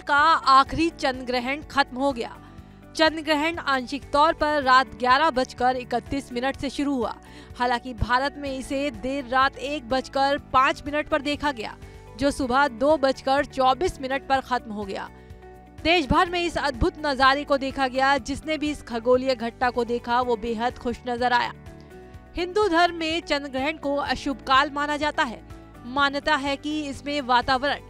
साल का आखिरी चंद्र ग्रहण खत्म हो गया। चंद्र ग्रहण आंशिक तौर पर रात ग्यारह बजकर इकतीस मिनट से शुरू हुआ। हालाँकि भारत में इसे देर रात एक बजकर पाँच मिनट पर देखा गया, जो सुबह दो बजकर चौबीस मिनट पर खत्म हो गया। देश भर में इस अद्भुत नजारे को देखा गया, जिसने भी इस खगोलीय घटना को देखा, वो बेहद खुश नज़र आया। हिंदू धर्म में चंद्र ग्रहण को अशुभ काल माना जाता है। मान्यता है कि इसमें वातावरण,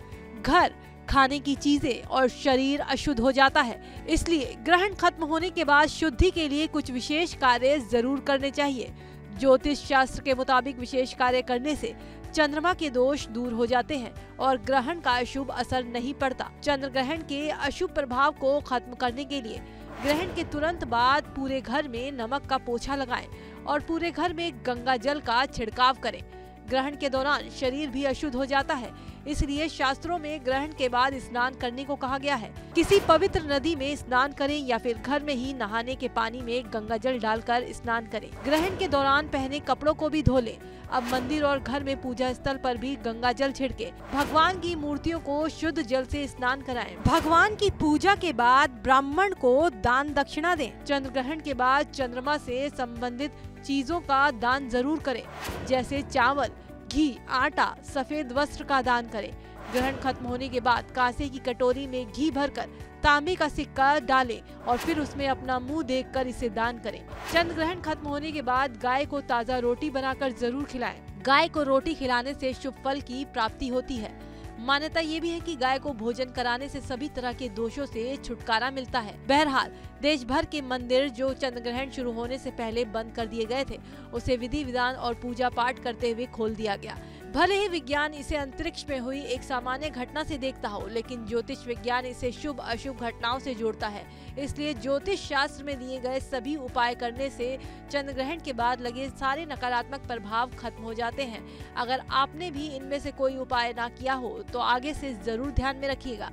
घर खाने की चीज़ें और शरीर अशुद्ध हो जाता है। इसलिए ग्रहण खत्म होने के बाद शुद्धि के लिए कुछ विशेष कार्य ज़रूर करने चाहिए। ज्योतिष शास्त्र के मुताबिक विशेष कार्य करने से चंद्रमा के दोष दूर हो जाते हैं और ग्रहण का अशुभ असर नहीं पड़ता। चंद्र ग्रहण के अशुभ प्रभाव को खत्म करने के लिए ग्रहण के तुरंत बाद पूरे घर में नमक का पोछा लगाएँ और पूरे घर में गंगा जल का छिड़काव करें। ग्रहण के दौरान शरीर भी अशुद्ध हो जाता है। इसलिए शास्त्रों में ग्रहण के बाद स्नान करने को कहा गया है। किसी पवित्र नदी में स्नान करें या फिर घर में ही नहाने के पानी में गंगा जल डालकर स्नान करें। ग्रहण के दौरान पहने कपड़ों को भी धो लें। अब मंदिर और घर में पूजा स्थल पर भी गंगा जल छिड़के। भगवान की मूर्तियों को शुद्ध जल से स्नान कराएँ। भगवान की पूजा के बाद ब्राह्मण को दान दक्षिणा दें। चंद्र ग्रहण के बाद चंद्रमा से संबंधित चीज़ों का दान ज़रूर करें, जैसे चावल। घी, आटा, सफ़ेद वस्त्र का दान करें। ग्रहण खत्म होने के बाद कांसे की कटोरी में घी भरकर तांबे का सिक्का डालें और फिर उसमें अपना मुँह देखकर इसे दान करें। चंद्र ग्रहण खत्म होने के बाद गाय को ताज़ा रोटी बनाकर ज़रूर खिलाएँ। गाय को रोटी खिलाने से शुभ फल की प्राप्ति होती है। मान्यता ये भी है कि गाय को भोजन कराने से सभी तरह के दोषों से छुटकारा मिलता है। बहरहाल देश भर के मंदिर जो चंद्र ग्रहण शुरू होने से पहले बंद कर दिए गए थे, उसे विधि विधान और पूजा पाठ करते हुए खोल दिया गया। भले ही विज्ञान इसे अंतरिक्ष में हुई एक सामान्य घटना से देखता हो, लेकिन ज्योतिष विज्ञान इसे शुभ अशुभ घटनाओं से जोड़ता है। इसलिए ज्योतिष शास्त्र में दिए गए सभी उपाय करने से चंद्र ग्रहण के बाद लगे सारे नकारात्मक प्रभाव खत्म हो जाते हैं। अगर आपने भी इनमें से कोई उपाय ना किया हो तो आगे से ज़रूर ध्यान में रखिएगा।